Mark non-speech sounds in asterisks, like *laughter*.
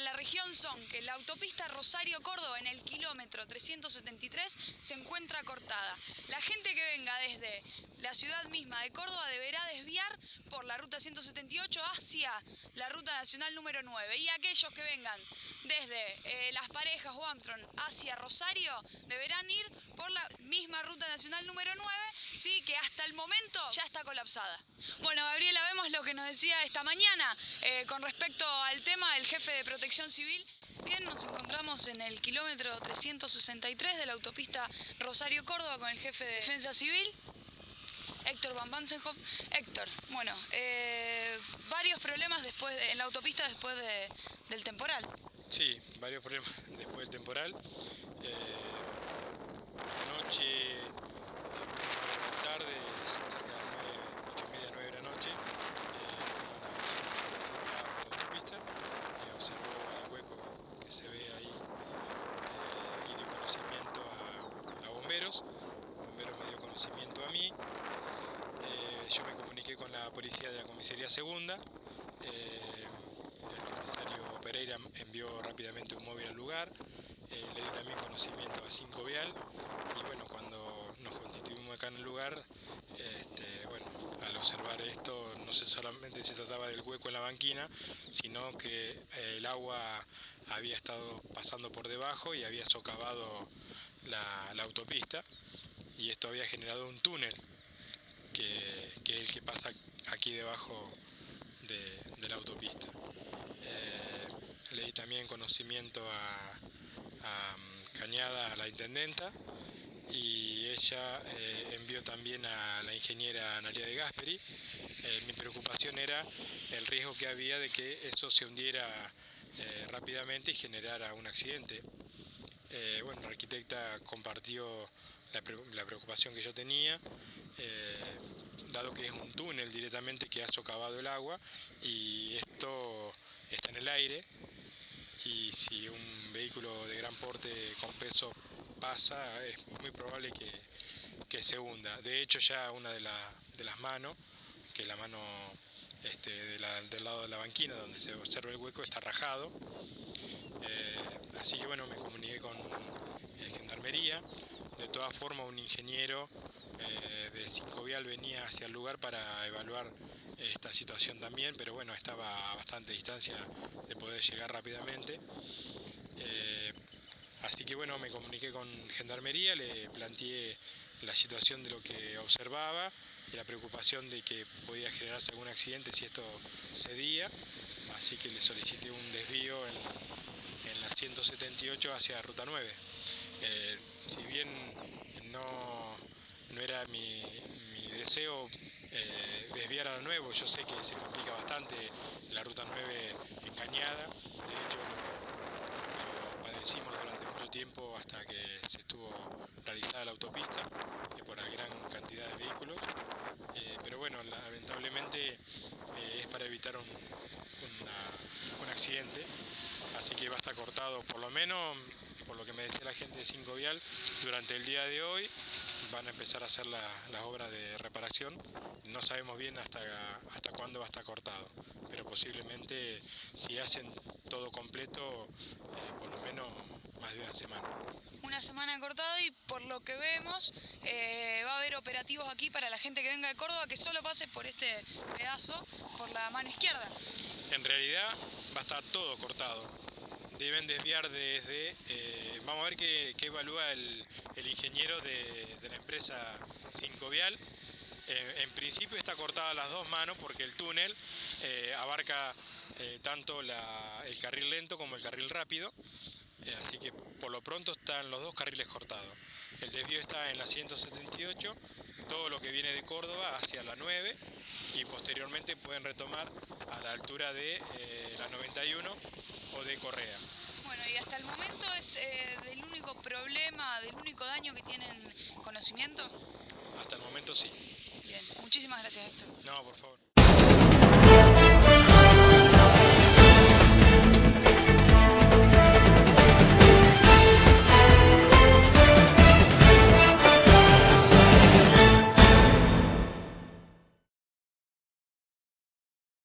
la región son que la autopista Rosario-Córdoba en el kilómetro 373 se encuentra cortada. La gente que venga desde la ciudad misma de Córdoba deberá desviar por la ruta 178 hacia la ruta nacional número 9 y aquellos que vengan desde eh, Las Parejas o hacia Rosario deberán ir por la misma ruta nacional número 9, sí, que hasta el momento ya está colapsada. Bueno, Gabriela, vemos lo que nos decía esta mañana eh, con respecto al tema del jefe de protección civil. Bien, nos encontramos en el kilómetro 363 de la autopista Rosario-Córdoba con el jefe de Defensa Civil, Héctor Van Bansenhoff. Héctor, bueno, eh, varios problemas después de- en la autopista después de- del temporal. Sí, varios problemas *laughs* después del temporal. Eh, anoche, eh, tarde, cerca de y media, nueve de la noche, eh, una persona la autopista eh, observó el hueco que se ve ahí y dio conocimiento a, a bomberos. Bomberos me dio conocimiento yo me comuniqué con la policía de la comisaría segunda. eh, el comisario Pereira envió rápidamente un móvil al lugar. eh, le di también conocimiento a Cinco Vial. Y bueno, cuando nos constituimos acá en el lugar, este, bueno, al observar esto, no sé solamente se trataba del hueco en la banquina, sino que eh, el agua había estado pasando por debajo y había socavado la autopista. Y esto había generado un túnel que, que el que pasa aquí debajo de, la autopista. Eh, le di también conocimiento a, a, mm, Cañada, a la intendenta, y ella eh, envió también a la ingeniera Analia de Gasperi. Eh, mi preocupación era el riesgo que había de que eso se hundiera eh, rápidamente y generara un accidente. Eh, bueno, la arquitecta compartió la, pre- la preocupación que yo tenía, eh, dado que es un túnel directamente que ha socavado el agua y esto está en el aire y si un vehículo de gran porte con peso pasa es muy probable que, que se hunda. De hecho ya una de, la- de las manos, que la mano este, del lado de la banquina donde se observa el hueco, está rajado. Eh, así que bueno, me comuniqué con eh, Gendarmería. De todas formas, un ingeniero eh, de Cinco Vial venía hacia el lugar para evaluar esta situación también, pero bueno, estaba a bastante distancia de poder llegar rápidamente. Eh, así que bueno, me comuniqué con Gendarmería, le planteé la situación de lo que observaba y la preocupación de que podía generarse algún accidente si esto cedía, así que le solicité un desvío en, en la 178 hacia Ruta 9. Eh, si bien no, no era mi, deseo eh, desviar a la 9, yo sé que se complica bastante la Ruta 9 en Cañada, de hecho padecimos durante mucho tiempo hasta que se estuvo realizada la autopista eh, por la gran cantidad de vehículos, Eh, pero bueno, lamentablemente eh, es para evitar un, un accidente, así que va a estar cortado por lo menos, por lo que me decía la gente de Cinco Vial, durante el día de hoy van a empezar a hacer la- las obras de reparación. No sabemos bien hasta, hasta cuándo va a estar cortado, pero posiblemente si hacen todo completo, eh, por lo menos más de una semana. Una semana cortada y por lo que vemos eh, va a haber operativos aquí para la gente que venga de Córdoba que solo pase por este pedazo, por la mano izquierda. En realidad va a estar todo cortado. Deben desviar desde... eh, vamos a ver qué, evalúa el, ingeniero de, la empresa Cinco Vial. Eh, en principio está cortada las dos manos porque el túnel eh, abarca eh, tanto el carril lento como el carril rápido. Así que por lo pronto están los dos carriles cortados. El desvío está en la 178, todo lo que viene de Córdoba hacia la 9 y posteriormente pueden retomar a la altura de eh, la 91 o de Correa. Bueno, y hasta el momento es eh, del único problema, del único daño que tienen conocimiento. Hasta el momento sí. Bien, muchísimas gracias Héctor. No, por favor.